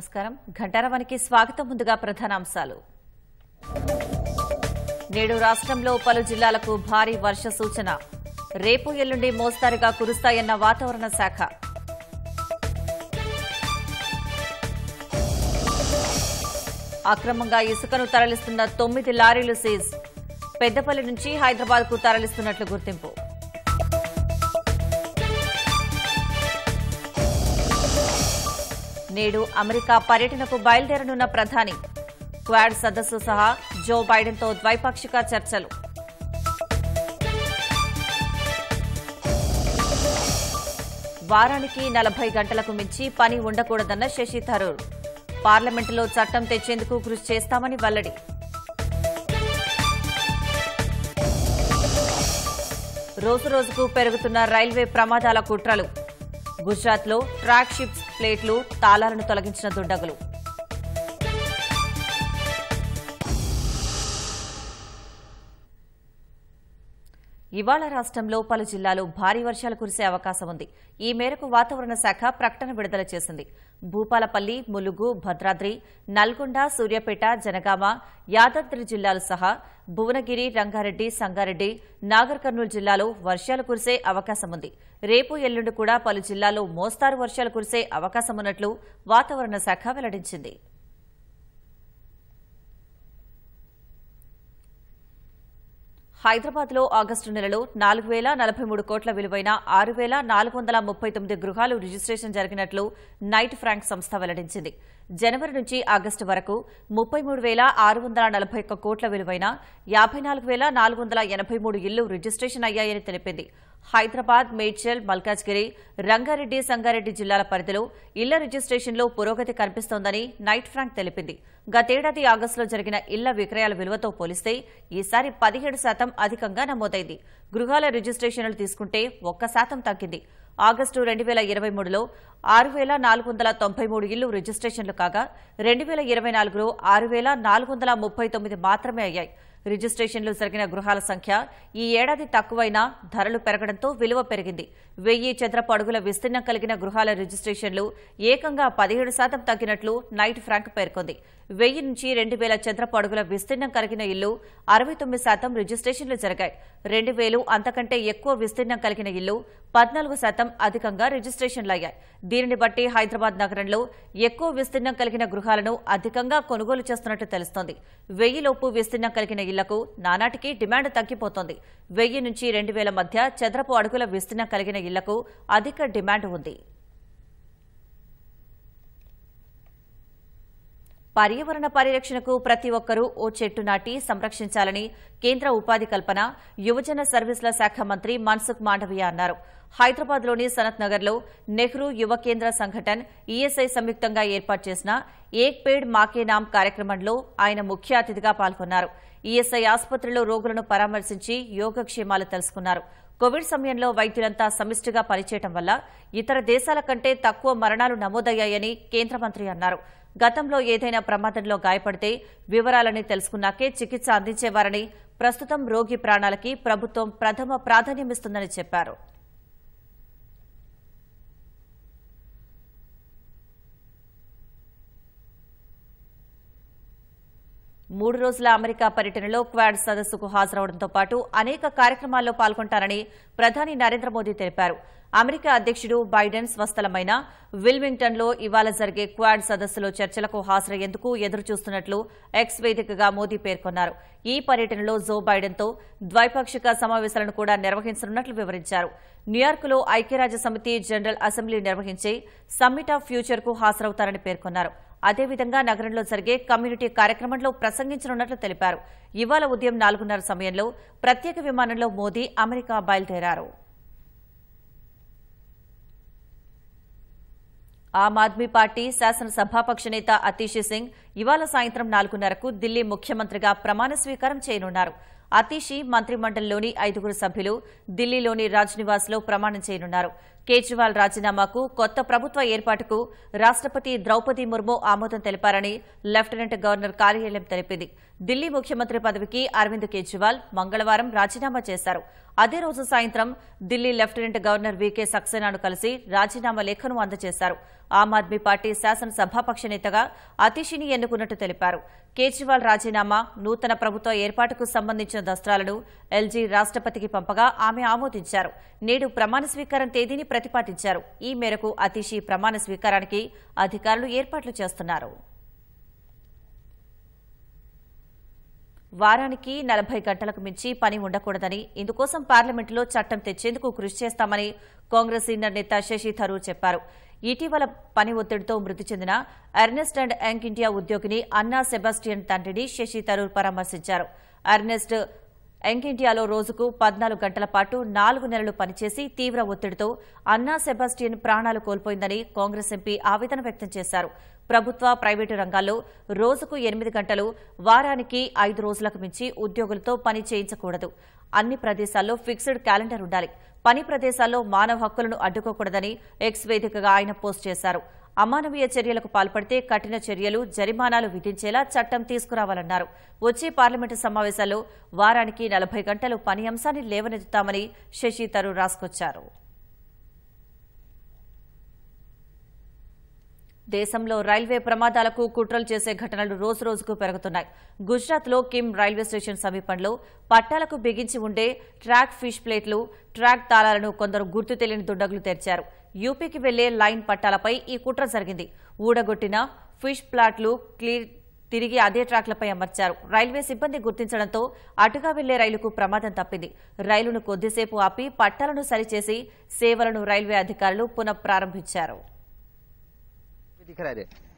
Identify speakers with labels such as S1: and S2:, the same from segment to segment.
S1: నమస్కారం. ఘంటారవానికి స్వాగతం ముందుగా ప్రధానాంశాలు. నేడు రాష్ట్రంలో పలు జిల్లాలకు భారీ వర్ష సూచన. రేపు ఎల్లుండి మోస్తారుగా కురుస్తాయన్న వాతావరణ శాఖ. అక్రమంగా ఇసుకను తరలిస్తున్న తొమ్మిది లారీలు సీజ్. పెద్దపల్లి నుంచి హైదరాబాద్కు తరలిస్తున్నట్లు గుర్తింపు. నేడు అమెరికా పర్యటనకు బయలుదేరనున్న ప్రధాని. క్వాడ్ సదస్సు సహా జో బైడెన్తో ద్వైపాక్షిక చర్చలు. వారానికి నలభై గంటలకు మించి పని ఉండకూడదన్న శశి థరూర్. పార్లమెంటులో చట్టం తెచ్చేందుకు కృషి చేస్తామని వెల్లడి. రోజురోజుకు పెరుగుతున్న రైల్వే ప్రమాదాల కుట్రలు. గుజరాత్లో ట్రాక్ షిప్ ప్లేట్లు తాళాలను తొలగించిన దుండగులు. ఇవాళ రాష్ట్రంలో పలు జిల్లాలు భారీ వర్షాలు కురిసే అవకాశం ఉంది. ఈ మేరకు వాతావరణ శాఖ ప్రకటన విడుదల చేసింది. భూపాలపల్లి ములుగు భద్రాద్రి నల్గొండ సూర్యాపేట జనగామ యాదాద్రి జిల్లాలు సహా భువనగిరి రంగారెడ్డి సంగారెడ్డి నాగర్ కర్నూలు జిల్లాలో వర్షాలు కురిసే అవకాశం ఉంది. రేపు ఎల్లుండి కూడా పలు జిల్లాల్లో మోస్తారు వర్షాలు కురిసే అవకాశం ఉన్నట్లు వాతావరణ శాఖ వెల్లడించింది. హైదరాబాద్లో ఆగస్టు నెలలో నాలుగు వేల నలభై మూడు కోట్ల విలువైన ఆరు వేల నాలుగు వందల ముప్పై తొమ్మిది గృహాలు రిజిస్ట్రేషన్ జరిగినట్లు నైట్ ఫ్రాంక్ సంస్థ వెల్లడించింది. జనవరి నుంచి ఆగస్టు వరకు ముప్పై మూడు వేల ఆరు వందల నలభై ఒక్క కోట్ల విలువైన యాభై నాలుగు వేల నాలుగు వందల ఎనభై మూడు ఇళ్ళు రిజిస్ట్రేషన్ అయ్యాయని తెలిపింది. హైదరాబాద్ మేడ్చల్ మల్కాజ్గిరి రంగారెడ్డి సంగారెడ్డి జిల్లాల పరిధిలో ఇళ్ళ రిజిస్ట్రేషన్లో పురోగతి కనిపిస్తోందని నైట్ ఫ్రాంక్ తెలిపింది. గతేడాది ఆగస్టులో జరిగిన ఇళ్ళ విక్రయాల విలువతో పోలిస్తే ఈసారి పదిహేడు శాతం అధికంగా నమోదైంది. గృహాల రిజిస్ట్రేషన్లు తీసుకుంటే ఒక్క శాతం తగ్గింది. ఆగస్టు రెండు వేల ఇరవై మూడులో ఆరు వేల నాలుగు వందల తొంభై మూడు ఇళ్ళు రిజిస్ట్రేషన్లు కాగా రెండు వేల ఇరవై నాలుగులో ఆరు వేల నాలుగు వందల ముప్పై తొమ్మిది మాత్రమే అయ్యాయి. రిజిస్ట్రేషన్లు జరిగిన గృహాల సంఖ్య ఈ ఏడాది తక్కువైనా ధరలు పెరగడంతో విలువ పెరిగింది. వెయ్యి చదరపు అడుగుల విస్తీర్ణం కలిగిన గృహాల రిజిస్ట్రేషన్లు ఏకంగా పదిహేడు శాతం తగ్గినట్లు నైట్ ఫ్రాంక్ పేర్కొంది. వెయ్యి నుంచి రెండు వేల చదరపు అడుగుల విస్తీర్ణం కలిగిన ఇల్లు అరవై తొమ్మిది శాతం రిజిస్ట్రేషన్లు జరిగాయి. రెండు వేలు అంతకంటే ఎక్కువ విస్తీర్ణం కలిగిన ఇల్లు పద్నాలుగు శాతం అధికంగా రిజిస్ట్రేషన్లు అయ్యాయి. దీనిని బట్టి హైదరాబాద్ నగరంలో ఎక్కువ విస్తీర్ణం కలిగిన గృహాలను అధికంగా కొనుగోలు చేస్తున్నట్టు తెలుస్తోంది. వెయ్యిలోపు విస్తీర్ణం కలిగిన ఇళ్ళకు నానాటికి డిమాండ్ తగ్గిపోతోంది. వెయ్యి నుంచి రెండు వేల మధ్య చదరపు అడుగుల విస్తీర్ణం కలిగిన ఇళ్ళకు అధిక డిమాండ్ ఉంది. పర్యావరణ పరిరక్షణకు ప్రతి ఒక్కరూ ఓ చెట్టు నాటి సంరక్షించాలని కేంద్ర ఉపాధి కల్పన యువజన సర్వీసుల శాఖ మంత్రి మన్సుఖ్ మాండవీయ అన్నారు. హైదరాబాద్లోని సనత్ నగర్లో నెహ్రూ యువ కేంద్ర సంఘటన్ ఈఎస్ఐ సంయుక్తంగా ఏర్పాటు చేసిన ఏక్ పేడ్ మాకే నామ్ కార్యక్రమంలో ఆయన ముఖ్య అతిథిగా పాల్గొన్నారు. ఈఎస్ఐ ఆసుపత్రిలో రోగులను పరామర్శించి యోగక్షేమాలు తెలుసుకున్నారు. కోవిడ్ సమయంలో వైద్యులంతా సమిష్టిగా పనిచేయడం వల్ల ఇతర దేశాల కంటే తక్కువ మరణాలు నమోదయ్యాయని కేంద్ర మంత్రి అన్నారు. గతంలో ఏదైనా ప్రమాదంలో గాయపడితే వివరాలని తెలుసుకున్నాకే చికిత్స అందించేవారని ప్రస్తుతం రోగి ప్రాణాలకి ప్రభుత్వం ప్రథమ ప్రాధాన్యమిస్తుందని చెప్పారు. మూడు రోజుల అమెరికా పర్యటనలో క్వాడ్ సదస్సుకు హాజరవడంతో పాటు అనేక కార్యక్రమాల్లో పాల్గొంటారని ప్రధాని నరేంద్ర మోదీ తెలిపారు. అమెరికా అధ్యక్షుడు బైడెన్ స్వస్థలమైన విల్మింగ్టన్లో ఇవాళ జరిగే క్వాడ్ సదస్సులో చర్చలకు హాజరయ్యేందుకు ఎదురుచూస్తున్నట్లు ఎక్స్ వేదికగా మోదీ పేర్కొన్నారు. ఈ పర్యటనలో జో బైడెన్తో ద్వైపాక్షిక సమావేశాలను కూడా నిర్వహించనున్నట్లు వివరించారు. న్యూయార్క్లో ఐక్యరాజ్య సమితి జనరల్ అసెంబ్లీ నిర్వహించే సమ్మిట్ ఆఫ్ ఫ్యూచర్కు హాజరవుతారని పేర్కొన్నారు. అదేవిధంగా నగరంలో జరిగే కమ్యూనిటీ కార్యక్రమంలో ప్రసంగించనున్నట్లు తెలిపారు. ఇవాళ ఉదయం నాలుగున్నర సమయంలో ప్రత్యేక విమానంలో మోదీ అమెరికా బయలుదేరారు. ఆమ్ ఆద్మీ పార్టీ శాసనసభాపక్ష నేత అతీష్ సింగ్ ఇవాళ సాయంత్రం నాలుగున్నరకు ఢిల్లీ ముఖ్యమంత్రిగా ప్రమాణ స్వీకారం చేయనున్నారు. అతీషి మంత్రిమండలిలోని ఐదుగురు సభ్యులు ఢిల్లీలోని రాజ్నివాస్లో ప్రమాణం చేయనున్నారు. కేజ్రీవాల్ రాజీనామాకు కొత్త ప్రభుత్వ ఏర్పాటుకు రాష్టపతి ద్రౌపది ముర్ము ఆమోదం తెలిపారని లెఫ్టినెంట్ గవర్నర్ కార్యాలయం తెలిపింది. ఢిల్లీ ముఖ్యమంత్రి పదవికి అరవింద్ కేజ్రీవాల్ మంగళవారం రాజీనామా చేశారు. అదే రోజు సాయంత్రం ఢిల్లీ లెఫ్టినెంట్ గవర్నర్ వీకే సక్సేనాను కలిసి రాజీనామా లేఖను అందజేశారు. ఆమ్ ఆద్మీ పార్టీ శాసనసభాపక్ష నేతగా అతిషిని ఎన్నుకున్నట్టు తెలిపారు. కేజ్రీవాల్ రాజీనామా నూతన ప్రభుత్వ ఏర్పాటుకు సంబంధించిన దస్త్రాలను ఎల్జీ రాష్ట్రపతికి పంపగా ఆమె ఆమోదించారు. నేడు ప్రమాణ స్వీకారం తేదీని ప్రతిపాదించారు. ఈ మేరకు అతిషి ప్రమాణ స్వీకారానికి అధికారులు ఏర్పాట్లు చేస్తున్నారు. వారానికి నలభై గంటలకు మించి పని ఉండకూడదని ఇందుకోసం పార్లమెంటులో చట్టం తెచ్చేందుకు కృషి చేస్తామని కాంగ్రెస్ సీనియర్ నేత శశి థరూర్ చెప్పారు. ఇటీవల పని ఒత్తిడితో మృతి చెందిన అర్నెస్ట్ అండ్ యంగ్ ఇండియా ఉద్యోగిని అన్నా సెబాస్టియన్ తండ్రిని శశి థరూర్ పరామర్శించారు. అర్నెస్ట్ యంగ్ ఇండియాలో రోజుకు పద్నాలుగు గంటల పాటు నాలుగు నెలలు పనిచేసి తీవ్ర ఒత్తిడితో అన్నా సెబాస్టియన్ ప్రాణాలు కోల్పోయిందని కాంగ్రెస్ ఎంపీ ఆవేదన వ్యక్తం చేశారు. ప్రభుత్వ ప్రైవేటు రంగాల్లో రోజుకు ఎనిమిది గంటలు వారానికి ఐదు రోజులకు మించి ఉద్యోగులతో పని చేయించకూడదు. అన్ని ప్రదేశాల్లో ఫిక్స్డ్ క్యాలెండర్ ఉండాలి. పని ప్రదేశాల్లో మానవ హక్కులను అడ్డుకోకూడదని ఎక్స్ వేదికగా ఆయన పోస్ట్ చేశారు. అమానవీయ చర్యలకు పాల్పడితే కఠిన చర్యలు జరిమానాలు విధించేలా చట్టం తీసుకురావాలన్నారు. వచ్చే పార్లమెంటు సమావేశాల్లో వారానికి నలభై గంటలు పని అంశాన్ని లేవనెత్తుతామని శశి తరూర్ రాసుకొచ్చారు. దేశంలో రైల్వే ప్రమాదాలకు కుట్రలు చేసే ఘటనలు రోజురోజుకు పెరుగుతున్నాయి. గుజరాత్లో కిమ్ రైల్వే స్టేషన్ సమీపంలో పట్టాలకు బిగించి ఉండే ట్రాక్ ఫిష్ ప్లేట్లు ట్రాక్ తాళాలను కొందరు గుర్తు తెలియని దుండగులు తెరిచారు. యూపీకి వెళ్ళే లైన్ పట్టాలపై ఈ కుట్ర జరిగింది. ఊడగొట్టిన ఫిష్ ప్లాట్లు క్లీర్ తిరిగి అదే ట్రాక్లపై అమర్చారు. రైల్వే సిబ్బంది గుర్తించడంతో అటుగా వెళ్ళే రైలుకు ప్రమాదం తప్పింది. రైలును కొద్దిసేపు ఆపి పట్టాలను సరిచేసి సేవలను రైల్వే అధికారులు పునఃప్రారంభించారు.
S2: दिख रहा है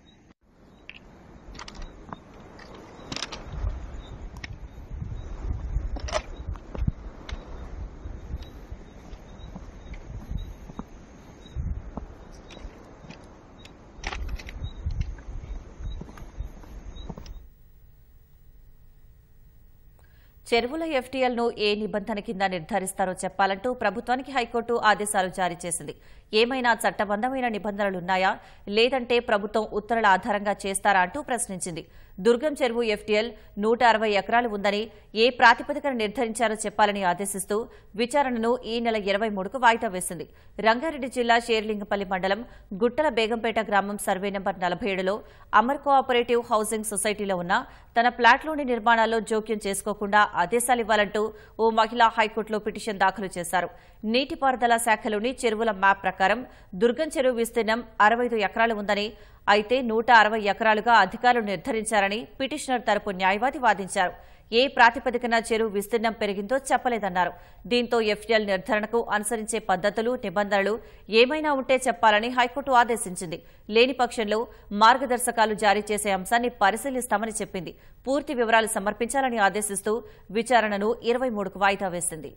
S1: చెరువుల ఎఫ్టీఎల్ను ఏ నిబంధన కింద నిర్ధారిస్తారో చెప్పాలంటూ ప్రభుత్వానికి హైకోర్టు ఆదేశాలు జారీ చేసింది. ఏమైనా చట్టబద్దమైన నిబంధనలున్నాయా? లేదంటే ప్రభుత్వం ఉత్తర్వుల ఆధారంగా చేస్తారా అంటూ ప్రశ్నించింది. దుర్గం చెరువు ఎఫ్టీఎల్ నూట అరవై ఎకరాలు ఉందని ఏ ప్రాతిపదికన నిర్ధారించారో చెప్పాలని ఆదేశిస్తూ విచారణను ఈ నెల ఇరవై మూడుకు వాయిదా వేసింది. రంగారెడ్డి జిల్లా షేర్లింగపల్లి మండలం గుట్టల బేగంపేట గ్రామం సర్వే నెంబర్ నలభై ఏడులో అమర్ కోఆపరేటివ్ హౌసింగ్ సొసైటీలో ఉన్న తన ప్లాట్లోని నిర్మాణాల్లో జోక్యం చేసుకోకుండా ఆదేశాలివ్వాలంటూ ఓ మహిళ హైకోర్టులో పిటిషన్ దాఖలు చేశారు. నీటిపారుదల శాఖలోని చెరువుల మ్యాప్ ప్రకారం దుర్గం చెరువు విస్తీర్ణం అరవై ఎకరాలు ఉందని అయితే నూట అరవై ఎకరాలుగా అధికారులు నిర్ధారించారని పిటిషనర్ తరపు న్యాయవాది వాదించారు. ఏ ప్రాతిపదికన చెరువు విస్తీర్ణం పెరిగిందో చెప్పలేదన్నారు. దీంతో ఎఫ్టీఎల్ నిర్ధారణకు అనుసరించే పద్ధతులు నిబంధనలు ఏమైనా ఉంటే చెప్పాలని హైకోర్టు ఆదేశించింది. లేని పక్షంలో మార్గదర్శకాలు జారీ చేసే అంశాన్ని పరిశీలిస్తామని చెప్పింది. పూర్తి వివరాలు సమర్పించాలని ఆదేశిస్తూ విచారణను ఇరవై మూడుకు వాయిదా వేసింది.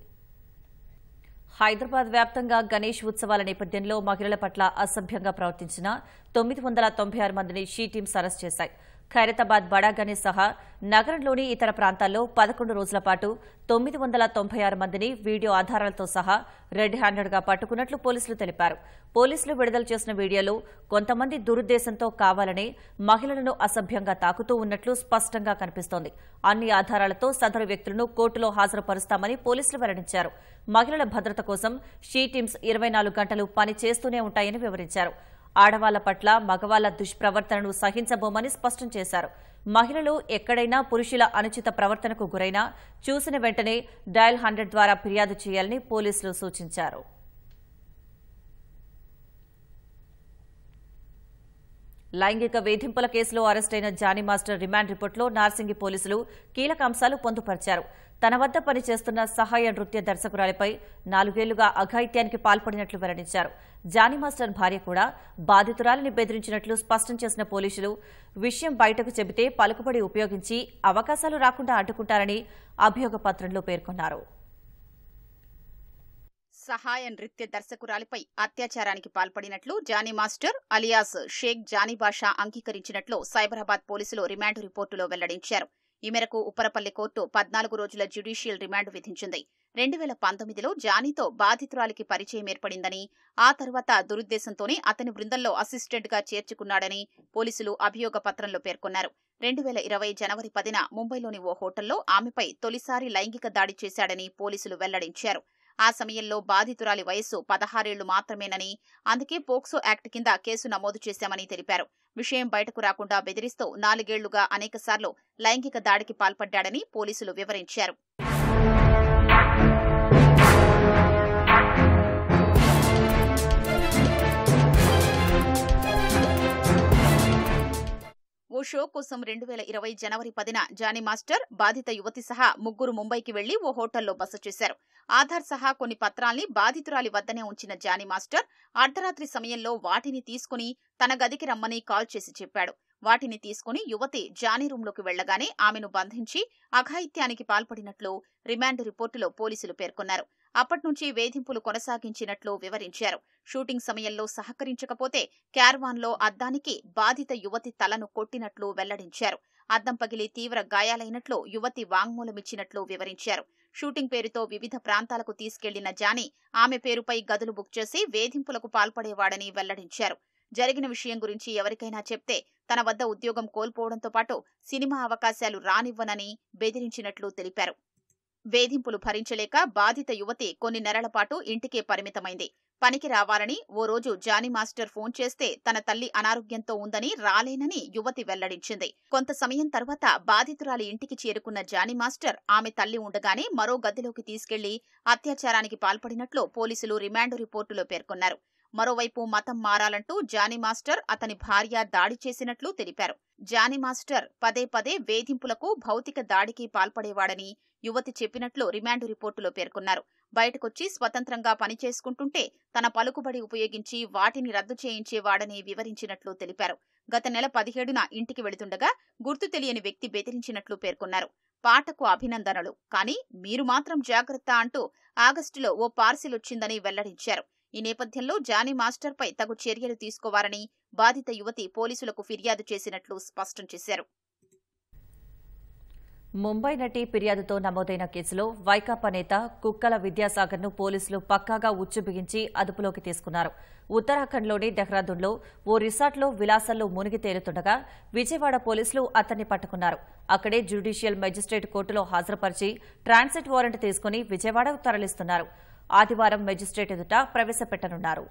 S1: హైదరాబాద్ వ్యాప్తంగా గణేష్ ఉత్సవాల నేపథ్యంలో మహిళల పట్ల అసభ్యంగా ప్రవర్తించిన తొమ్మిది వందల తొంభై ఆరు మందిని షీ టీమ్స్ అరెస్ట్ చేశాయి. ఖైరతాబాద్ బడా సహా నగరంలోని ఇతర ప్రాంతాల్లో పదకొండు రోజుల పాటు తొమ్మిది వందల తొంభై ఆరు మందిని వీడియో ఆధారాలతో సహా రెడ్ హ్యాండెడ్గా పట్టుకున్నట్లు పోలీసులు తెలిపారు. పోలీసులు విడుదల చేసిన వీడియోలో కొంతమంది దురుద్దేశంతో కావాలనే మహిళలను అసభ్యంగా తాకుతూ ఉన్నట్లు స్పష్టంగా కనిపిస్తోంది. అన్ని ఆధారాలతో సదరు వ్యక్తులను కోర్టులో హాజరుపరుస్తామని పోలీసులు వెల్లడించారు. మహిళల భద్రత కోసం షీ టీమ్స్ ఇరవై నాలుగు గంటలు పని చేస్తూనే ఉంటాయని వివరించారు. ఆడవాళ్ళ పట్ల మగవాళ్ళ దుష్ప్రవర్తనను సహించబోమని స్పష్టం చేశారు. మహిళలు ఎక్కడైనా పురుషుల అనుచిత ప్రవర్తనకు గురైనా చూసిన వెంటనే డయల్ హండ్రెడ్ ద్వారా ఫిర్యాదు చేయాలని పోలీసులు సూచించారు. లైంగిక వేధింపుల కేసులో అరెస్టైన జానీ మాస్టర్ రిమాండ్ రిపోర్టులో నార్సింగి పోలీసులు కీలక అంశాలు పొందుపరిచారు. తన వద్ద పనిచేస్తున్న సహాయ నృత్య దర్శకురాలిపై నాలుగేళ్ళుగా అఘాయిత్యానికి పాల్పడినట్లు వెల్లడించారు. జానీ మాస్టర్ భార్య కూడా బాధితురాలిని బెదిరించినట్లు స్పష్టం చేసిన పోలీసులు విషయం బయటకు చెబితే పలుకుబడి ఉపయోగించి అవకాశాలు రాకుండా అడ్డుకుంటారని అభియోగ పత్రంలో పేర్కొన్నారు.
S3: సహాయ నృత్య దర్శకురాలిపై అత్యాచారానికి పాల్పడినట్లు జానీ మాస్టర్ అలియాస్ షేక్ జానీ బాషా అంగీకరించినట్లు సైబరాబాద్ పోలీసులు రిమాండ్ రిపోర్టులో వెల్లడించారు. ఈ మేరకు ఉప్పరపల్లి కోర్టు పద్నాలుగు రోజుల జ్యుడిషియల్ రిమాండ్ విధించింది. రెండు వేల పంతొమ్మిదిలో జానీతో బాధితురాలికి పరిచయం ఏర్పడిందని ఆ తర్వాత దురుద్దేశంతోనే అతని బృందంలో అసిస్టెంట్గా చేర్చుకున్నాడని పోలీసులు అభియోగ పత్రంలో పేర్కొన్నారు. రెండు వేల ఇరవై జనవరి పదిన ముంబైలోని ఓ హోటల్లో ఆమెపై తొలిసారి లైంగిక దాడి చేశాడని పోలీసులు వెల్లడించారు. ఆ సమయంలో బాధితురాలి వయస్సు పదహారేళ్ళు మాత్రమేనని అందుకే పోక్సో యాక్ట్ కింద కేసు నమోదు చేశామని తెలిపారు. విషయం బయటకు రాకుండా బెదిరిస్తూ నాలుగేళ్ళుగా అనేకసార్లు లైంగిక దాడికి పాల్పడ్డాడని పోలీసులు వివరించారు. ఓ షో కోసం రెండు వేల ఇరవై జనవరి పదిన జానీ మాస్టర్ బాధిత యువతి సహా ముగ్గురు ముంబైకి వెళ్ళి ఓ హోటల్లో బస చేశారు. ఆధార్ సహా కొన్ని పత్రాల్ని బాధితురాలి వద్దనే ఉంచిన జానీ మాస్టర్ అర్ధరాత్రి సమయంలో వాటిని తీసుకుని తన గదికి రమ్మని కాల్ చేసి చెప్పాడు. వాటిని తీసుకుని యువతి జానీ రూంలోకి వెళ్ళగానే ఆమెను బంధించి అఘాయిత్యానికి పాల్పడినట్లు రిమాండ్ రిపోర్టులో పోలీసులు పేర్కొన్నారు. అప్పట్నుంచి వేధింపులు కొనసాగించినట్లు వివరించారు. షూటింగ్ సమయంలో సహకరించకపోతే క్యార్వాన్లో అద్దానికి బాధిత యువతి తలను కొట్టినట్లు వెల్లడించారు. అద్దం పగిలి తీవ్ర గాయాలైనట్లు యువతి వాంగ్మూలమిచ్చినట్లు వివరించారు. షూటింగ్ పేరుతో వివిధ ప్రాంతాలకు తీసుకెళ్ళిన జానీ ఆమె పేరుపై గదులు బుక్ చేసి వేధింపులకు పాల్పడేవాడని వెల్లడించారు. జరిగిన విషయం గురించి ఎవరికైనా చెప్తే తన వద్ద ఉద్యోగం కోల్పోవడంతో పాటు సినిమా అవకాశాలు రానివ్వనని బెదిరించినట్లు తెలిపారు. వేధింపులు భరించలేక బాధిత యువతి కొన్ని నెలల పాటు ఇంటికే పరిమితమైంది. పనికి రావాలని ఓ రోజు జానీ మాస్టర్ ఫోన్ చేస్తే తన తల్లి అనారోగ్యంతో ఉందని రాలేనని యువతి వెల్లడించింది. కొంత సమయం తర్వాత బాధితురాలి ఇంటికి చేరుకున్న జానీ మాస్టర్ ఆమె తల్లి ఉండగానే మరో గదిలోకి తీసుకెళ్ళి అత్యాచారానికి పాల్పడినట్లు పోలీసులు రిమాండ్ రిపోర్టులో పేర్కొన్నారు. మరోవైపు మతం మారాలంటూ జానీ మాస్టర్ అతని భార్య దాడి చేసినట్లు తెలిపారు. జానీ మాస్టర్ పదే పదే వేధింపులకు భౌతిక దాడికి పాల్పడేవాడని యువతి చెప్పినట్లు రిమాండ్ రిపోర్టులో పేర్కొన్నారు. బయటకొచ్చి స్వతంత్రంగా పనిచేసుకుంటుంటే తన పలుకుబడి ఉపయోగించి వాటిని రద్దు చేయించేవాడని వివరించినట్లు తెలిపారు. గత నెల పదిహేడున ఇంటికి వెళుతుండగా గుర్తు తెలియని వ్యక్తి బెదిరించినట్లు పేర్కొన్నారు. పాటకు అభినందనలు. కానీ మీరు మాత్రం జాగ్రత్త అంటూ ఆగస్టులో ఓ పార్సిల్ వచ్చిందని వెల్లడించారు. ఈ నేపథ్యంలో జానీ మాస్టర్పై తగు చర్యలు తీసుకోవాలని బాధిత యువతి పోలీసులకు ఫిర్యాదు చేసినట్లు స్పష్టం చేశారు.
S1: ముంబై నటి ఫిర్యాదుతో నమోదైన కేసులో వైకాపా నేత కుక్కల విద్యాసాగర్ను పోలీసులు పక్కాగా ఉచ్చు బిగించి అదుపులోకి తీసుకున్నారు. ఉత్తరాఖండ్లోని దెహ్రాదూన్లో ఓ రిసార్ట్లో విలాసంలో మునిగి తేలుతుండగా విజయవాడ పోలీసులు అతన్ని పట్టుకున్నారు. అక్కడే జ్యుడిషియల్ మెజిస్ట్రేట్ కోర్టులో హాజరుపరిచి ట్రాన్సిట్ వారెంట్ తీసుకుని విజయవాడకు తరలిస్తున్నారు. ఆదివారం మెజిస్ట్రేట్ ఎదుట ప్రవేశపెట్టనున్నారు.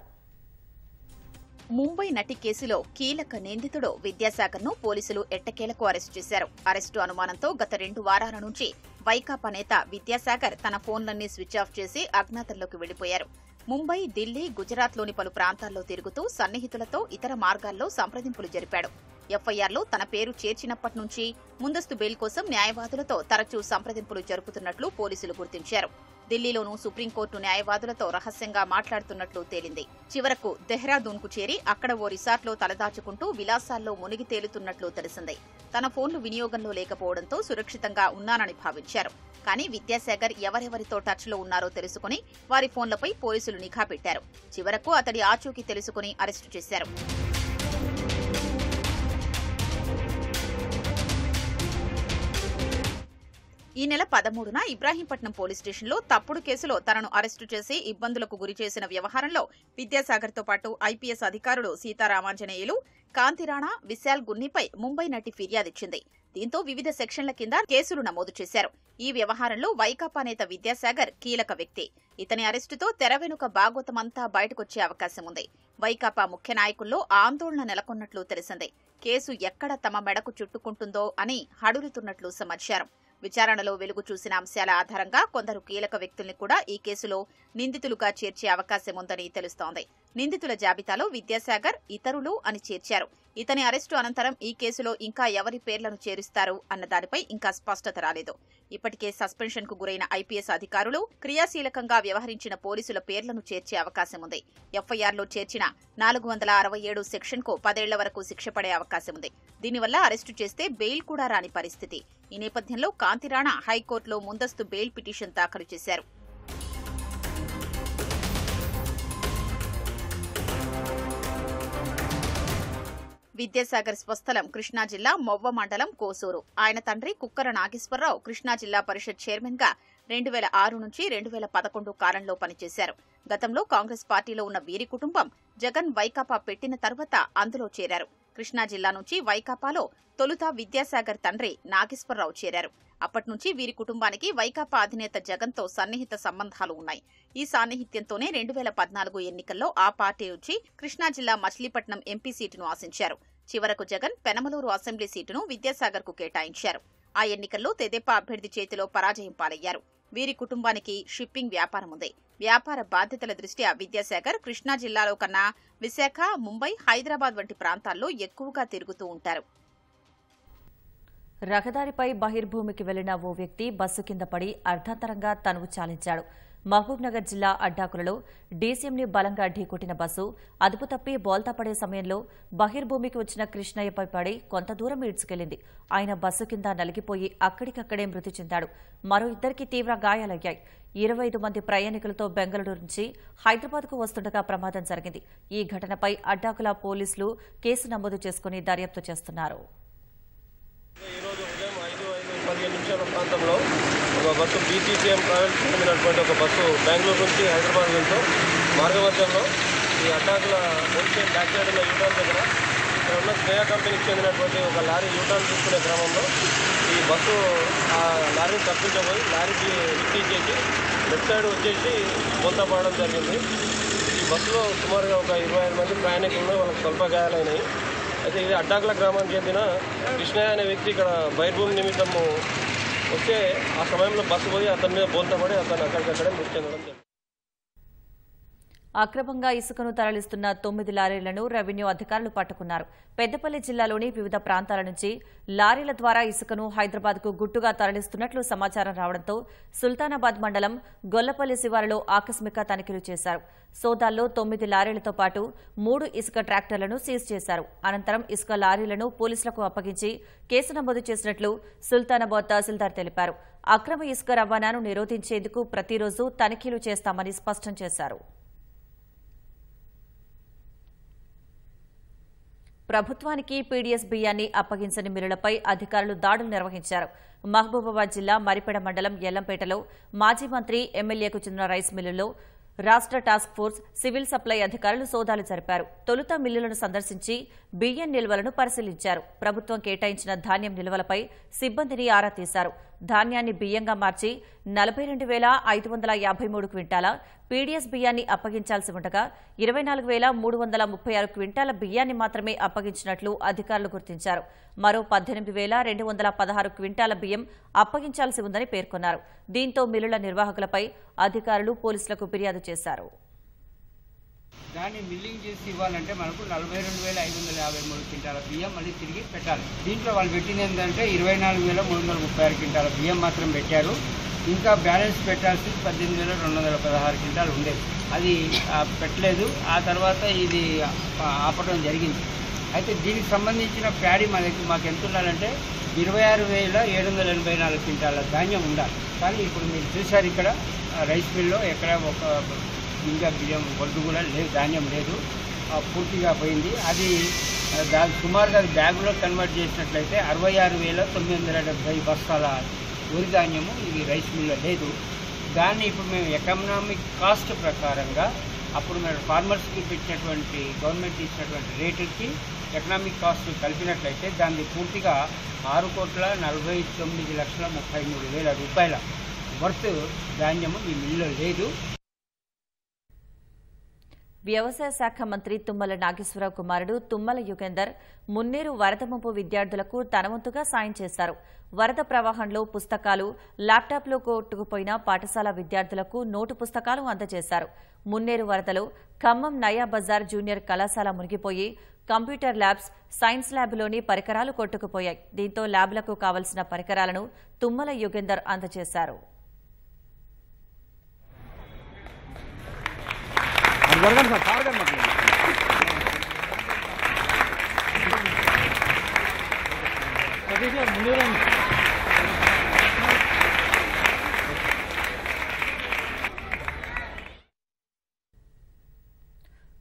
S3: ముంబై నటి కేసులో కీలక నిందితుడు విద్యాసాగర్ను పోలీసులు ఎట్టకేలకు అరెస్టు చేశారు. అరెస్టు అనుమానంతో గత రెండు వారాల నుంచి వైకాపా నేత విద్యాసాగర్ తన ఫోన్లన్నీ స్విచ్ ఆఫ్ చేసి అజ్ఞాతంలోకి వెళ్ళిపోయారు ముంబై ఢిల్లీ గుజరాత్లోని పలు ప్రాంతాల్లో తిరుగుతూ సన్నిహితులతో ఇతర మార్గాల్లో సంప్రదింపులు జరిపాడు. ఎఫ్ఐఆర్లో తన పేరు చేర్చినప్పటి నుంచి ముందస్తు బెయిల్ కోసం న్యాయవాదులతో తరచూ సంప్రదింపులు జరుపుతున్నట్లు పోలీసులు గుర్తించారు. ఢిల్లీలోనూ సుప్రీంకోర్టు న్యాయవాదులతో రహస్యంగా మాట్లాడుతున్నట్లు తేలింది. చివరకు దెహ్రాదూన్కు చేరి అక్కడ ఓ రిసార్ట్లో తలదాచుకుంటూ విలాసాల్లో మునిగి తేలుతున్నట్లు తెలిసింది. తన ఫోన్లు వినియోగంలో లేకపోవడంతో సురక్షితంగా ఉన్నానని భావించారు. కానీ విద్యాసాగర్ ఎవరెవరితో టచ్లో ఉన్నారో తెలుసుకుని వారి ఫోన్లపై పోలీసులు నిఘా పెట్టారు. చివరకు అతడి ఆచూకీ తెలుసుకుని అరెస్టు చేశారు. ఈ నెల పదమూడున ఇబ్రాహీంపట్నం పోలీస్ స్టేషన్లో తప్పుడు కేసులో తనను అరెస్టు చేసి ఇబ్బందులకు గురి చేసిన వ్యవహారంలో విద్యాసాగర్తో పాటు ఐపీఎస్ అధికారులు సీతారామాంజనేయులు కాంతిరాణా విశాల్ గున్నిపై ముంబై నటి ఫిర్యాదిచ్చింది దీంతో వివిధ సెక్షన్ల కింద కేసులు నమోదు చేశారు. ఈ వ్యవహారంలో వైకాపా నేత విద్యాసాగర్ కీలక వ్యక్తి. ఇతని అరెస్టుతో తెర వెనుక భాగవతమంతా బయటకొచ్చే అవకాశం ఉంది. వైకాపా ముఖ్య నాయకుల్లో ఆందోళన నెలకొన్నట్లు తెలిసింది. కేసు ఎక్కడ తమ మెడకు చుట్టుకుంటుందో అని హడులుతున్నట్లు సమాచారం. విచారణలో వెలుగు చూసిన అంశాల ఆధారంగా కొందరు కీలక వ్యక్తుల్ని కూడా ఈ కేసులో నిందితులుగా చేర్చే అవకాశం ఉందని తెలుస్తోంది. నిందితుల జాబితాలో విద్యాసాగర్ ఇతరులు అని చేర్చారు. ఇతని అరెస్టు అనంతరం ఈ కేసులో ఇంకా ఎవరి పేర్లను చేరుస్తారు అన్న దానిపై ఇంకా స్పష్టత రాలేదు. ఇప్పటికే సస్పెన్షన్కు గురైన ఐపీఎస్ అధికారులు క్రియాశీలకంగా వ్యవహరించిన పోలీసుల పేర్లను చేర్చే అవకాశం ఉంది. ఎఫ్ఐఆర్లో చేర్చిన నాలుగు వందల అరవై ఏడు సెక్షన్కు పదేళ్ళ వరకు శిక్ష పడే అవకాశం ఉంది. దీనివల్ల అరెస్టు చేస్తే బెయిల్ కూడా రాని పరిస్థితి. ఈ నేపథ్యంలో కాంతిరాణా హైకోర్టులో ముందస్తు బెయిల్ పిటిషన్ దాఖలు చేశారు. విద్యాసాగర్ స్వస్థలం కృష్ణా జిల్లా మొవ్వ మండలం కోసూరు. ఆయన తండ్రి కుక్కర నాగేశ్వరరావు కృష్ణా జిల్లా పరిషత్ చైర్మన్గా రెండు వేల ఆరు నుంచి రెండు వేల పదకొండు కాలంలో పనిచేశారు. గతంలో కాంగ్రెస్ పార్టీలో ఉన్న వీరి కుటుంబం జగన్ వైకాపా పెట్టిన తర్వాత అందులో చేరారు. కృష్ణా జిల్లా నుంచి వైకాపాలో తొలుత విద్యాసాగర్ తండ్రి నాగేశ్వరరావు చేరారు. అప్పటి నుంచి వీరి కుటుంబానికి వైకాపా అధినేత జగన్తో సన్నిహిత సంబంధాలు ఉన్నాయి. ఈ సాన్నిహిత్యంతోనే రెండు వేల పద్నాలుగు ఎన్నికల్లో ఆ పార్టీ నుంచి కృష్ణా జిల్లా మచిలీపట్నం ఎంపీ సీటును ఆశించారు. చివరకు జగన్ పెనమలూరు అసెంబ్లీ సీటును విద్యాసాగర్కు కేటాయించారు. ఆ ఎన్నికల్లో తెదేపా అభ్యర్థి చేతిలో పరాజయం పాలయ్యారు. వీరి కుటుంబానికి షిప్పింగ్ వ్యాపారం ఉంది. వ్యాపార బాధ్యతల దృష్ట్యా విద్యాసాగర్ కృష్ణా జిల్లాలో కన్నా విశాఖ ముంబై హైదరాబాద్ వంటి ప్రాంతాల్లో ఎక్కువగా తిరుగుతూ ఉంటారు.
S1: రహదారిపై బహిర్భూమికి వెళ్ళిన ఓ వ్యక్తి బస్సు కింద పడి అర్ధంతరంగా తనువు చాలించాడు. మహబూబ్నగర్ జిల్లా అడ్డాకులలో డీసీఎంని బలంగా ఢీకొట్టిన బస్సు అదుపు తప్పి బోల్తా పడే సమయంలో బహిర్భూమికి వచ్చిన కృష్ణయ్యపై పడి కొంత దూరం ఈడ్చుకెళ్ళింది ఆయన బస్సు కింద నలిగిపోయి అక్కడికక్కడే మృతి చెందాడు. మరో ఇద్దరికి తీవ్ర గాయాలయ్యాయి. ఇరవై ఐదు మంది ప్రయాణికులతో బెంగళూరు నుంచి హైదరాబాద్కు వస్తుండగా ప్రమాదం జరిగింది. ఈ ఘటనపై అడ్డాకుల పోలీసులు కేసు నమోదు చేసుకుని దర్యాప్తు చేస్తున్నారు
S4: ఈరోజు ఉదయం ఐదు ఐదు పదిహేను నిమిషాల ప్రాంతంలో ఒక బస్సు బీటీసీఎం ట్రావెల్స్ చెందినటువంటి ఒక బస్సు బెంగళూరు నుంచి హైదరాబాద్ వెళ్తూ మార్గవర్గంలో ఈ అడ్డాకుల హోల్సేల్ బ్యాక్ సైడ్ ఉన్న యూటర్న్ దగ్గర ఇక్కడ ఉన్న స్నేహ కంపెనీకి చెందినటువంటి ఒక లారీ యూటర్న్ తీసుకునే క్రమంలో ఈ బస్సు ఆ లారీని తప్పించబోయి లారీకి చేసి లెఫ్ట్ సైడ్ వచ్చేసి బొంత పడడం జరిగింది. ఈ బస్సులో సుమారుగా ఒక ఇరవై ఐదు మంది ప్రయాణికులు వాళ్ళకి స్వల్ప గాయాలైనాయి. అయితే ఇది అడ్డాకుల గ్రామానికి చెందిన కృష్ణయ్య అనే వ్యక్తి ఇక్కడ బైర్భూమి నిమిత్తము వస్తే ఆ సమయంలో బస్సు పోయి అతని మీద బోల్తపడి అతను అక్కడికక్కడే మృతి చెందడం జరిగింది
S1: అక్రమంగా ఇసుకను తరలిస్తున్న తొమ్మిది లారీలను రెవెన్యూ అధికారులు పట్టుకున్నారు. పెద్దపల్లి జిల్లాలోని వివిధ ప్రాంతాల నుంచి లారీల ద్వారా ఇసుకను హైదరాబాద్కు గుట్టుగా తరలిస్తున్నట్లు సమాచారం రావడంతో సుల్తానాబాద్ మండలం గొల్లపల్లి శివారులో ఆకస్మిక తనిఖీలు చేశారు. సోదాల్లో తొమ్మిది లారీలతో పాటు మూడు ఇసుక ట్రాక్టర్లను సీజ్ చేశారు. అనంతరం ఇసుక లారీలను పోలీసులకు అప్పగించి కేసు నమోదు చేసినట్లు సుల్తానాబాద్ తహసీల్దార్ తెలిపారు. అక్రమ ఇసుక రవాణాను నిరోధించేందుకు ప్రతిరోజు తనిఖీలు చేస్తామని స్పష్టం చేశారు. ప్రభుత్వానికి పీడీఎస్ బియ్యాన్ని అప్పగించని మిల్లులపై అధికారులు దాడులు నిర్వహించారు. మహబూబాబాద్ జిల్లా మరిపెడ మండలం ఎల్లంపేటలో మాజీ మంత్రి ఎమ్మెల్యేకు చెందిన రైస్ మిల్లులో రాష్ట్ర టాస్క్ ఫోర్స్ సివిల్ సప్లై అధికారులు సోదాలు జరిపారు. తొలుత మిల్లులను సందర్శించి బియ్యం నిల్వలను పరిశీలించారు. ప్రభుత్వం కేటాయించిన ధాన్యం నిల్వలపై సిబ్బందిని ఆరా తీశారు. ధాన్యాన్ని బియ్యంగా మార్చి నలభై రెండు వేల ఐదు వందల యాభై మూడు క్వింటాల పీడీఎస్ బియ్యాన్ని అప్పగించాల్సి ఉండగా ఇరవై నాలుగు వేల మూడు వందల ముప్పై ఆరు క్వింటాల బియ్యాన్ని మాత్రమే అప్పగించినట్లు అధికారులు గుర్తించారు. మరో పద్దెనిమిది వేల రెండు వందల పదహారు క్వింటాల బియ్యం అప్పగించాల్సి ఉందని పేర్కొన్నారు. దీంతో మిల్లుల నిర్వాహకులపై అధికారులు పోలీసులకు ఫిర్యాదు చేశారు.
S5: దాన్ని మిల్లింగ్ చేసి ఇవ్వాలంటే మనకు నలభై రెండు వేల ఐదు వందల యాభై మూడు క్వింటాల బియ్యం మళ్ళీ తిరిగి పెట్టాలి. దీంట్లో వాళ్ళు పెట్టింది ఏంటంటే ఇరవై నాలుగు వేల మూడు వందల ముప్పై ఆరు క్వింటాల బియ్యం మాత్రం పెట్టారు. ఇంకా బ్యాలెన్స్ పెట్టాల్సింది పద్దెనిమిది వేల రెండు వందల పదహారు క్వింటాలు ఉండేది అది పెట్టలేదు. ఆ తర్వాత ఇది ఆపడం జరిగింది. అయితే దీనికి సంబంధించిన ప్యాడీ మనకి మాకు ఎంత ఉండాలంటే ఇరవై ఆరు వేల ఏడు వందల ఎనభై నాలుగు క్వింటాల ధాన్యం ఉండాలి. కానీ ఇప్పుడు మీరు చూశారు ఇక్కడ రైస్ మిల్లో ఎక్కడ ఒక గింజ బియ్యం వడ్డు కూడా లేదు ధాన్యం లేదు. పూర్తిగా పోయింది. అది దాని సుమారుగా అది బ్యాగులో కన్వర్ట్ చేసినట్లయితే అరవై ఆరు వేల తొమ్మిది వందల డెబ్బై బస్తాల వరి ధాన్యము ఇది రైస్ మిల్లో లేదు. దాన్ని ఇప్పుడు మేము ఎకనామిక్ కాస్ట్ ప్రకారంగా అప్పుడు మేము ఫార్మర్స్కి పెట్టినటువంటి గవర్నమెంట్ ఇచ్చినటువంటి రేటుకి ఎకనామిక్ కాస్ట్ కలిపినట్లయితే దాన్ని పూర్తిగా ఆరు కోట్ల నలభై తొమ్మిది లక్షల ముప్పై మూడు వేల రూపాయల వర్త్ ధాన్యము ఈ మిల్లులో లేదు.
S1: వ్యవసాయ శాఖ మంత్రి తుమ్మల నాగేశ్వరరావు కుమారుడు తుమ్మల యుగేందర్ మున్నేరు వరద ముంపు విద్యార్థులకు తనవంతుగా సాయం చేశారు. వరద ప్రవాహంలో పుస్తకాలు ల్యాప్టాప్లో కొట్టుకుపోయిన పాఠశాల విద్యార్థులకు నోటు పుస్తకాలు అందజేశారు. మున్నేరు వరదలో ఖమ్మం నయా బజార్ జూనియర్ కళాశాల మునిగిపోయి కంప్యూటర్ ల్యాబ్స్ సైన్స్ ల్యాబ్లోని పరికరాలు కొట్టుకుపోయాయి. దీంతో ల్యాబ్లకు కావలసిన పరికరాలను తుమ్మల యుగేందర్ అందజేశారు. జరగండి సార్ మాకు.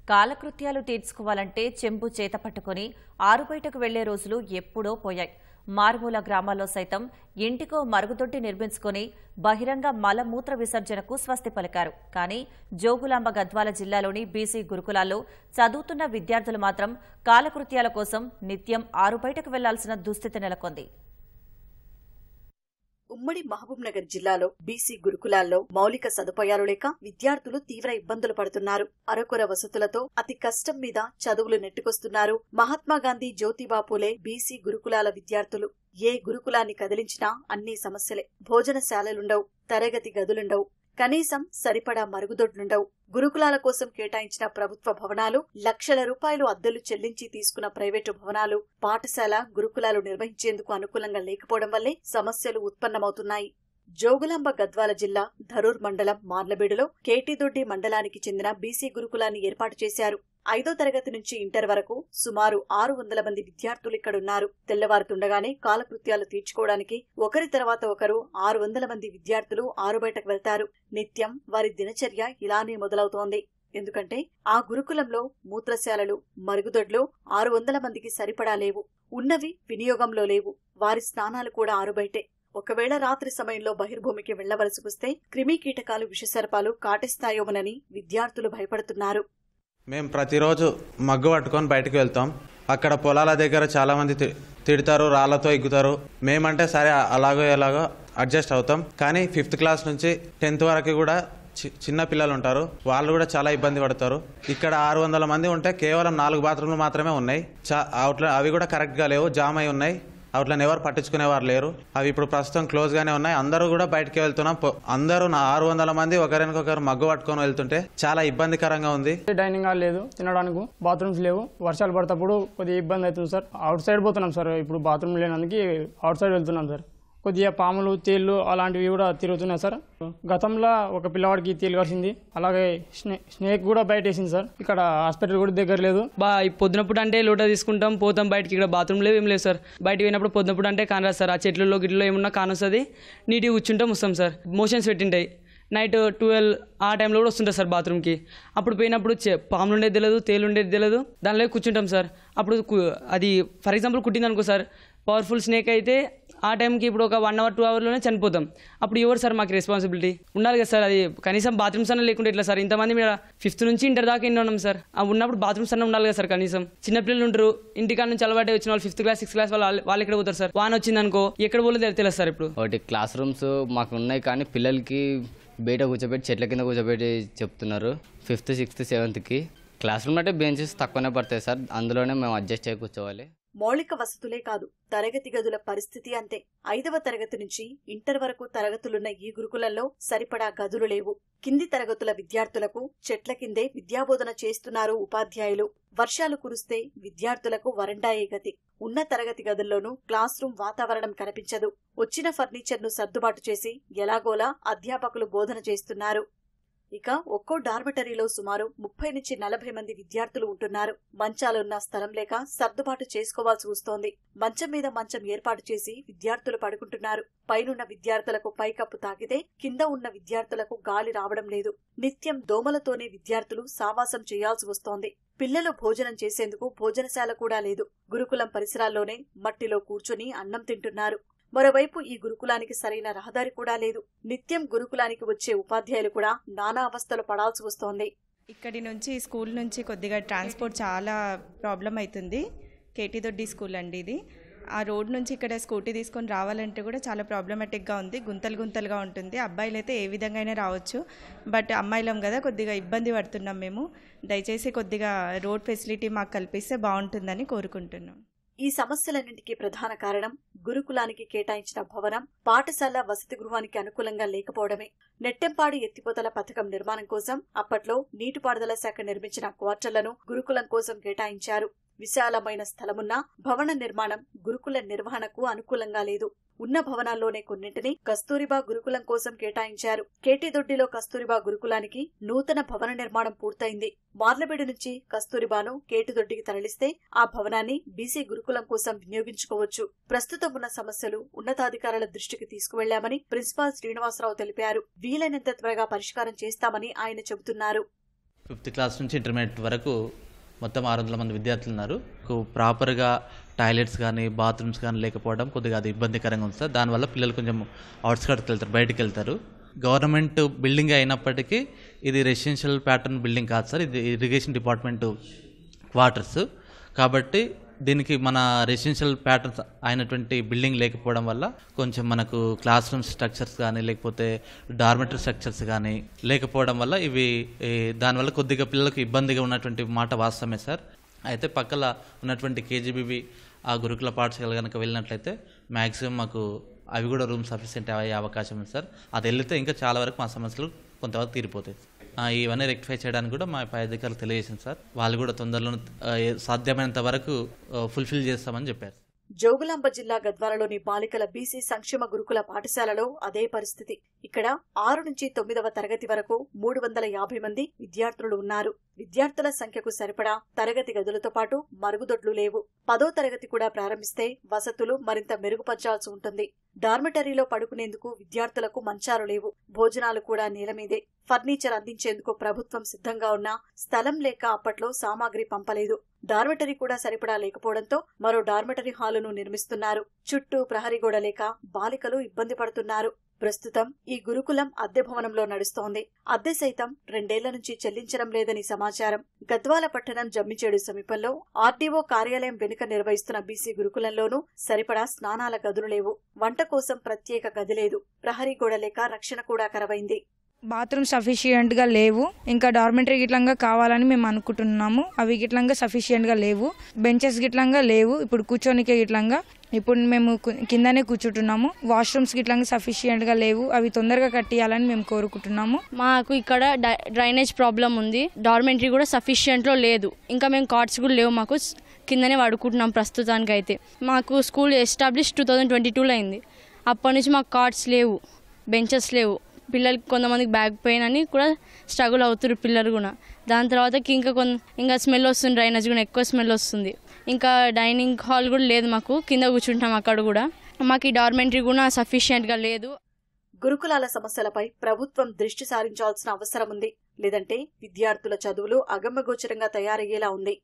S1: కాలకృత్యాలు తీర్చుకోవాలంటే చెంబు చేత పట్టుకుని ఆరుబయటకు వెళ్ళే రోజులు ఎప్పుడో పోయాయి. మారుమూల గ్రామాల్లో సైతం ఇంటికో మరుగుదొడ్డి నిర్మించుకుని బహిరంగ మలమూత్ర విసర్జనకు స్వస్తి పలికారు. కానీ జోగులాంబ గద్వాల జిల్లాలోని బీసీ గురుకులాల్లో చదువుతున్న విద్యార్థులు మాత్రం కాలకృత్యాల కోసం నిత్యం ఆరు బయటకు వెళ్ళాల్సిన దుస్థితి నెలకొంది.
S6: ఉమ్మడి మహబూబ్నగర్ జిల్లాలో బీసీ గురుకులాల్లో మౌలిక సదుపాయాలు లేక విద్యార్థులు తీవ్ర ఇబ్బందులు పడుతున్నారు. అరకొర వసతులతో అతి కష్టం మీద చదువులు నెట్టుకొస్తున్నారు. మహాత్మాగాంధీ జ్యోతిబాపులే బీసీ గురుకులాల విద్యార్థులు. ఏ గురుకులాన్ని కదిలించినా అన్ని సమస్యలే. భోజనశాలలుండవు తరగతి గదులుండవు. కనీసం సరిపడా మరుగుదొడ్లుండవు. గురుకులాల కోసం కేటాయించిన ప్రభుత్వ భవనాలు లక్షల రూపాయలు అద్దెలు చెల్లించి తీసుకున్న ప్రైవేటు భవనాలు పాఠశాల గురుకులాలు నిర్వహించేందుకు అనుకూలంగా లేకపోవడం వల్లే సమస్యలు ఉత్పన్నమవుతున్నాయి. జోగులాంబ గద్వాల జిల్లా ధరూర్ మండలం మార్లబీడులో కేటీదొడ్డి మండలానికి చెందిన బీసీ గురుకులాన్ని ఏర్పాటు చేశారు. ఐదో తరగతి నుంచి ఇంటర్ వరకు సుమారు ఆరు వందల మంది విద్యార్థులు ఇక్కడున్నారు. తెల్లవారుతుండగానే కాలకృత్యాలు తీర్చుకోవడానికి ఒకరి తర్వాత ఒకరు ఆరు వందల మంది విద్యార్థులు ఆరుబయటకు వెళ్తారు. నిత్యం వారి దినచర్య ఇలానే మొదలవుతోంది. ఎందుకంటే ఆ గురుకులంలో మూత్రశాలలు మరుగుదొడ్లు ఆరు వందల మందికి సరిపడా లేవు. ఉన్నవి వినియోగంలో లేవు. వారి స్నానాలు కూడా ఆరుబయటే ఒకవేళ రాత్రి సమయంలో బహిర్భూమికి వెళ్ళవలసి వస్తే క్రిమి కీటకాలు విషసర్పాలు కాటేస్తాయోమనని విద్యార్థులు భయపడుతున్నారు.
S7: మేము ప్రతిరోజు మగ్గు పట్టుకొని బయటకు వెళ్తాం. అక్కడ పొలాల దగ్గర చాలా మంది తి- తిడతారు రాళ్ళతో ఎగ్గుతారు. మేమంటే సరే అలాగో ఎలాగో అడ్జస్ట్ అవుతాం. కానీ ఫిఫ్త్ క్లాస్ నుంచి టెన్త్ వరకు కూడా చి- చిన్న పిల్లలు ఉంటారు వాళ్ళు కూడా చాలా ఇబ్బంది పడతారు. ఇక్కడ ఆరు వందల మంది ఉంటే కేవలం నాలుగు బాత్రూమ్లు మాత్రమే ఉన్నాయి. చా- అవి కూడా కరెక్ట్గా లేవు. జామ్ అయి ఉన్నాయి. అవుట్లను ఎవరు పట్టించుకునేవారు లేరు. అవి ఇప్పుడు ప్రస్తుతం క్లోజ్ గానే ఉన్నాయి. అందరూ కూడా బయటికి వెళ్తున్నాం. అందరూ నా ఆరు వందల మంది ఒకరినొకరు మగ్గు పట్టుకొని వెళ్తుంటే చాలా ఇబ్బందికరంగా ఉంది.
S8: డైనింగ్ హాల్ లేదు తినడానికి బాత్రూమ్స్ లేవు. వర్షాలు పడతప్పుడు కొద్దిగా ఇబ్బంది అవుతుంది సార్. అవుట్ సైడ్ పోతున్నాం సార్. ఇప్పుడు బాత్రూమ్ లేనందుకు అవుట్ సైడ్ వెళ్తున్నాం సార్. కొద్దిగా పాములు తేళ్ళు అలాంటివి కూడా తిరుగుతున్నాయి సార్. గతంలో ఒక పిల్లవాడికి తేలు కరిచింది అలాగే స్నే స్నేక్ కూడా బయట వేసింది సార్. ఇక్కడ హాస్పిటల్ కూడా దగ్గర లేదు.
S9: బా పొద్దునప్పుడు అంటే లోటా తీసుకుంటాం పోతాం బయటికి. ఇక్కడ బాత్రూమ్ లేవు ఏం లేదు సార్. బయటకు పోయినప్పుడు పొద్దునప్పుడు అంటే కానరాదు సార్. ఆ చెట్లలో గిట్లో ఏమున్నా కానొస్తుంది. నీట్గా కూర్చుంటాం వస్తాం సార్. మోషన్స్ పెట్టింటాయి. నైట్ ట్వెల్వ్ ఆ టైంలో కూడా వస్తుంటారు సార్ బాత్రూమ్కి. అప్పుడు పోయినప్పుడు పాములు ఉండేది తెలియదు తేలు ఉండేది తెలియదు దానిలో కూర్చుంటాం సార్. అప్పుడు అది ఫర్ ఎగ్జాంపుల్ కుట్టింది అనుకో సార్. పవర్ఫుల్ స్నేక్ అయితే ఆ టైంకి ఇప్పుడు ఒక వన్ అవర్ టూ అవర్లోనే చనిపోతాం. అప్పుడు ఎవరు సార్ మాకు రెస్పాన్సిబిలిటీ ఉండాలి కదా సార్ అది కనీసం బాత్రూమ్స్ అన్న లేకుంటే ఎట్లా సార్? ఇంతమంది మీరు ఫిఫ్త్ నుంచి ఇంటర్ దాకా ఎన్ని ఉన్నాం సార్? ఆ ఉన్నప్పుడు బాత్రూమ్స్ అన్న ఉండాలి కదా సార్ కనీసం. చిన్నపిల్లలు ఉంటారు ఇంటికాడ నుంచి అలవాటు వచ్చిన వాళ్ళు ఫిఫ్త్ క్లాస్ సిక్స్త్ క్లాస్ వాళ్ళు వాళ్ళు ఎక్కడ పోతారు సార్? వాన్ వచ్చింది అనుకో ఎక్కడ పోలేదు తెలియదు సార్ ఇప్పుడు?
S10: ఒకటి క్లాస్ రూమ్స్ మాకు ఉన్నాయి కానీ పిల్లలకి బయట కూర్చోబెట్టి చెట్ల కింద కూర్చోబెట్టి చెప్తున్నారు. ఫిఫ్త్ సిక్స్త్ సెవెంత్కి క్లాస్ రూమ్ అంటే బెంచెస్ తక్కువనే పడతాయి సార్. అందులోనే మేము అడ్జస్ట్ అయ్యి కూర్చోవాలి.
S6: మౌలిక వసతులే కాదు తరగతి గదుల పరిస్థితి అంతే. ఐదవ తరగతి నుంచి ఇంటర్ వరకు తరగతులున్న ఈ గురుకులంలో సరిపడా గదులు లేవు. కింది తరగతుల విద్యార్థులకు చెట్ల కిందే విద్యాబోధన చేస్తున్నారు ఉపాధ్యాయులు. వర్షాలు కురిస్తే విద్యార్థులకు వరండాయే గతి. ఉన్న తరగతి గదుల్లోనూ క్లాస్ రూమ్ వాతావరణం కనిపించదు. వచ్చిన ఫర్నిచర్ను సర్దుబాటు చేసి ఎలాగోలా అధ్యాపకులు బోధన చేస్తున్నారు. ఇక ఒక్కో డార్మిటరీలో సుమారు ముప్పై నుంచి నలభై మంది విద్యార్థులు ఉంటున్నారు. మంచాలున్న స్థలం లేక సర్దుబాటు చేసుకోవాల్సి వస్తోంది. మంచం మీద మంచం ఏర్పాటు చేసి విద్యార్థులు పడుకుంటున్నారు. పైనున్న విద్యార్థులకు పైకప్పు తాకితే కింద ఉన్న విద్యార్థులకు గాలి రావడం లేదు. నిత్యం దోమలతోనే విద్యార్థులు సావాసం చేయాల్సి వస్తోంది. పిల్లలు భోజనం చేసేందుకు భోజనశాల కూడా లేదు. గురుకులం పరిసరాల్లోనే మట్టిలో కూర్చుని అన్నం తింటున్నారు. మరోవైపు ఈ గురుకులానికి సరైన రహదారి కూడా లేదు. నిత్యం గురుకులానికి వచ్చే ఉపాధ్యాయులు కూడా నానా అవస్థలు పడాల్సి వస్తోంది.
S11: ఇక్కడి నుంచి స్కూల్ నుంచి కొద్దిగా ట్రాన్స్పోర్ట్ చాలా ప్రాబ్లం అవుతుంది కేటీదొడ్డి స్కూల్ అండి ఇది. ఆ రోడ్ నుంచి ఇక్కడ స్కూటీ తీసుకొని రావాలంటే కూడా చాలా ప్రాబ్లమాటిక్గా ఉంది. గుంతలు గుంతలుగా ఉంటుంది. అబ్బాయిలు అయితే ఏ విధంగా అయినా రావచ్చు. బట్ అమ్మాయిలం కదా కొద్దిగా ఇబ్బంది పడుతున్నాం మేము. దయచేసి కొద్దిగా రోడ్ ఫెసిలిటీ మాకు కల్పిస్తే బాగుంటుందని కోరుకుంటున్నాం.
S6: ఈ సమస్యలన్నింటికీ ప్రధాన కారణం గురుకులానికి కేటాయించిన భవనం పాఠశాల వసతి గృహానికి అనుకూలంగా లేకపోవడమే. నెట్టెంపాడు ఎత్తిపోతల పథకం నిర్మాణం కోసం అప్పట్లో నీటిపారుదల శాఖ నిర్మించిన క్వార్టర్లను గురుకులం కోసం కేటాయించారు. విశాలమైన స్థలమున్నా భవన నిర్మాణం గురుకుల నిర్వహణకు అనుకూలంగా లేదు. ఉన్న భవనాల్లోనే కొన్నింటిని కస్తూరిబా గురుకులం కోసం కేటాయించారు. కేటీదొడ్డిలో కస్తూరిబా గురుకులానికి నూతన భవన నిర్మాణం పూర్తయింది. మార్లబేడు నుంచి కస్తూరిబాను కేటిదొడ్డికి తరలిస్తే ఆ భవనాన్ని బీసీ గురుకులం కోసం వినియోగించుకోవచ్చు. ప్రస్తుతం ఉన్న సమస్యలు ఉన్నతాధికారుల దృష్టికి తీసుకువెళ్ళామని ప్రిన్సిపాల్ శ్రీనివాసరావు తెలిపారు. వీలైనంత త్వరగా పరిష్కారం చేస్తామని ఆయన చెబుతున్నారు.
S12: ఫిఫ్త్ క్లాస్ నుంచి ఇంటర్మీడియట్ వరకు మొత్తం ఆరు వందల మంది విద్యార్థులు ఉన్నారు. ప్రాపర్గా టాయిలెట్స్ కానీ బాత్రూమ్స్ కానీ లేకపోవడం కొద్దిగా అది ఇబ్బందికరంగా ఉంది సార్. దానివల్ల పిల్లలు కొంచెం అవుట్స్కట్కి వెళ్తారు బయటకు వెళ్తారు. గవర్నమెంట్ బిల్డింగ్ అయినప్పటికీ ఇది రెసిడెన్షియల్ ప్యాటర్న్ బిల్డింగ్ కాదు సార్. ఇది ఇరిగేషన్ డిపార్ట్మెంట్ క్వార్టర్స్. కాబట్టి దీనికి మన రెసిడెన్షియల్ ప్యాటర్న్స్ అయినటువంటి బిల్డింగ్ లేకపోవడం వల్ల కొంచెం మనకు క్లాస్ రూమ్ స్ట్రక్చర్స్ కానీ లేకపోతే డార్మెటరీ స్ట్రక్చర్స్ కానీ లేకపోవడం వల్ల ఇవి దానివల్ల కొద్దిగా పిల్లలకు ఇబ్బందిగా ఉన్నటువంటి మాట వాస్తవమే సార్. అయితే పక్కల ఉన్నటువంటి కేజీబీబీ ఆ గురుకుల పాఠశాల కనుక వెళ్ళినట్లయితే మ్యాక్సిమం మాకు అవి కూడా రూమ్ సఫిషియెంట్ అయ్యే అవకాశం ఉంది సార్. అది వెళ్తే ఇంకా చాలా వరకు మా సమస్యలు కొంతవరకు తీరిపోతాయి. ఇవన్నీ రెక్టిఫై చేయడానికి కూడా మా పై అధికారులు తెలియజేసింది సార్. వాళ్ళు కూడా తొందరలో సాధ్యమైనంత వరకు ఫుల్ఫిల్ చేస్తామని చెప్పారు.
S6: జోగులాంబ జిల్లా గద్వాలలోని బాలికల బీసీ సంక్షేమ గురుకుల పాఠశాలలో అదే పరిస్థితి. ఇక్కడ ఆరు నుంచి తొమ్మిదవ తరగతి వరకు మూడు వందల యాభై మంది విద్యార్థులు ఉన్నారు. విద్యార్థుల సంఖ్యకు సరిపడా తరగతి గదులతో పాటు మరుగుదొడ్లు లేవు. పదో తరగతి కూడా ప్రారంభిస్తే వసతులు మరింత మెరుగుపరచాల్సి ఉంటుంది. డార్మిటరీలో పడుకునేందుకు విద్యార్థులకు మంచాలు లేవు. భోజనాలు కూడా నీలమీదే ఫర్నిచర్ అందించేందుకు ప్రభుత్వం సిద్ధంగా ఉన్నా స్థలం లేక అప్పట్లో సామాగ్రి పంపలేదు. డార్మెటరీ కూడా సరిపడా లేకపోవడంతో మరో డార్మెటరీ హాలును నిర్మిస్తున్నారు. చుట్టూ ప్రహరీ గోడ లేక బాలికలు ఇబ్బంది పడుతున్నారు. ప్రస్తుతం ఈ గురుకులం అద్దె భవనంలో నడుస్తోంది. అద్దె సైతం రెండేళ్ళ నుంచి చెల్లించడం లేదని సమాచారం. గద్వాల పట్టణం జమ్మిచేడు సమీపంలో ఆర్డీఓ కార్యాలయం వెనుక నిర్వహిస్తున్న బీసీ గురుకులంలోనూ సరిపడా స్నానాల గదులు లేవు. వంట కోసం ప్రత్యేక గది లేదు. ప్రహరీ గోడ లేక రక్షణ కూడా కరవైంది.
S13: బాత్రూమ్ సఫిషియెంట్గా లేవు. ఇంకా డార్మెంటరీ గిట్లంగా కావాలని మేము అనుకుంటున్నాము. అవి గిట్లంగా సఫిషియెంట్గా లేవు. బెంచెస్ గిట్లంగా లేవు. ఇప్పుడు కూర్చోనికే గిట్లంగా. ఇప్పుడు మేము కిందనే కూర్చుంటున్నాము. వాష్రూమ్స్ గిట్లంగా సఫిషియెంట్గా లేవు. అవి తొందరగా కట్టియాలని మేము కోరుకుంటున్నాము.
S14: మాకు ఇక్కడ డ్రైనేజ్ ప్రాబ్లం ఉంది. డార్మెంటరీ కూడా సఫిషియెంట్లో లేదు. ఇంకా మేము కార్డ్స్ కూడా లేవు మాకు. కిందనే పడుకుంటున్నాం ప్రస్తుతానికి అయితే మాకు school establish two thousand twenty టూలో అయింది. అప్పటి నుంచి మాకు కార్డ్స్ లేవు. బెంచెస్ లేవు. పిల్లలకి కొంతమందికి బ్యాక్ పెయిన్ అని కూడా స్ట్రగుల్ అవుతున్నారు పిల్లలు కూడా. దాని తర్వాతకి ఇంకా కొంత ఇంకా స్మెల్ వస్తుంది డ్రైనేజ్ కూడా ఎక్కువ స్మెల్ వస్తుంది. ఇంకా డైనింగ్ హాల్ కూడా లేదు మాకు కింద కూర్చుంటాం అక్కడ కూడా. మాకు ఈ డార్మెంటరీ కూడా సఫిషియెంట్గా లేదు.
S6: గురుకులాల సమస్యలపై ప్రభుత్వం దృష్టి సారించాల్సిన అవసరం ఉంది. లేదంటే విద్యార్థుల చదువులు అగమ్యగోచరంగా తయారయ్యేలా ఉంది.